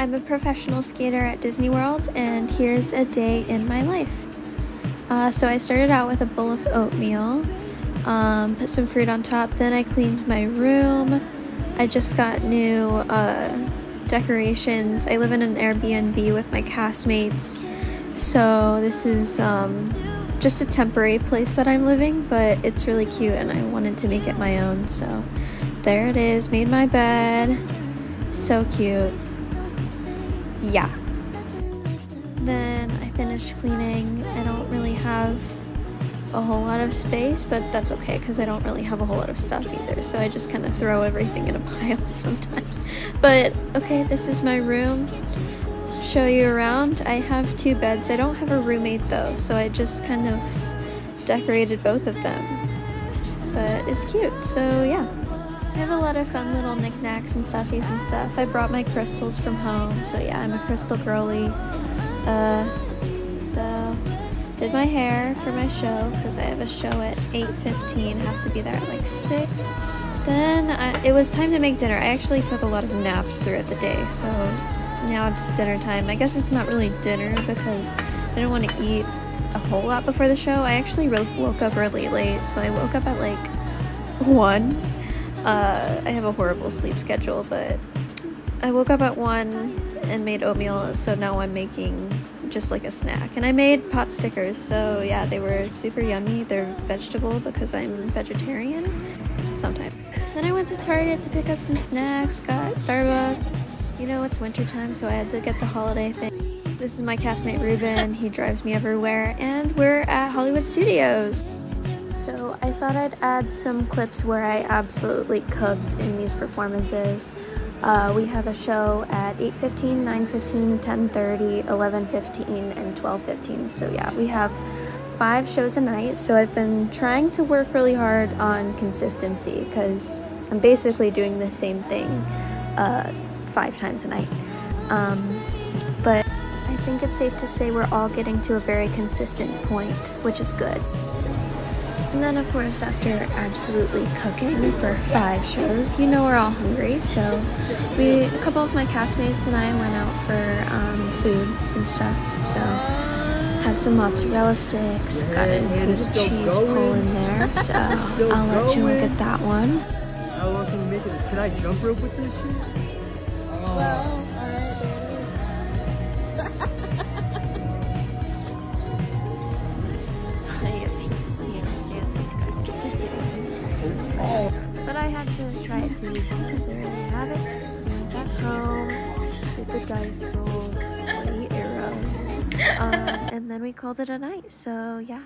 I'm a professional skater at Disney World, and here's a day in my life. Uh, so I started out with a bowl of oatmeal, um, put some fruit on top, then I cleaned my room. I just got new uh, decorations. I live in an Airbnb with my castmates, so this is um, just a temporary place that I'm living, but it's really cute and I wanted to make it my own, so there it is. Made my bed. So cute yeah. Then I finished cleaning. I don't really have a whole lot of space, but that's okay because I don't really have a whole lot of stuff either. So I just kind of throw everything in a pile sometimes. But okay, this is my room. Show you around. I have two beds. I don't have a roommate though, so I just kind of decorated both of them. But it's cute, so yeah. I have a lot of fun little knickknacks and stuffies and stuff. I brought my crystals from home, so yeah, I'm a crystal girly. Uh, so did my hair for my show because I have a show at 8:15. Have to be there at like six. Then I, it was time to make dinner. I actually took a lot of naps throughout the day, so now it's dinner time. I guess it's not really dinner because I didn't want to eat a whole lot before the show. I actually woke up really late, so I woke up at like one uh, I have a horrible sleep schedule, but I woke up at 1 and made oatmeal, so now I'm making just like a snack. And I made pot stickers, so yeah, they were super yummy. They're vegetable because I'm vegetarian sometimes. Then I went to Target to pick up some snacks, got Starbucks. You know, it's wintertime, so I had to get the holiday thing. This is my castmate Ruben, he drives me everywhere, and we're at Hollywood Studios. So I thought I'd add some clips where I absolutely cooked in these performances. Uh, we have a show at 8.15, 9.15, 10.30, 11.15, and 12.15. So yeah, we have five shows a night. So I've been trying to work really hard on consistency because I'm basically doing the same thing uh, five times a night. Um, but I think it's safe to say we're all getting to a very consistent point, which is good. And then, of course, after absolutely cooking for five shows, you know we're all hungry. So, we, a couple of my castmates and I went out for um, food and stuff. So, had some mozzarella sticks, got a good cheese pull in there. So, I'll let you look at that one. How long can we make it? Can I jump rope with this shit? But I had to try it too, so there you have it. Went Back home, did the dice roll, slay arrow. Uh, and then we called it a night, so yeah.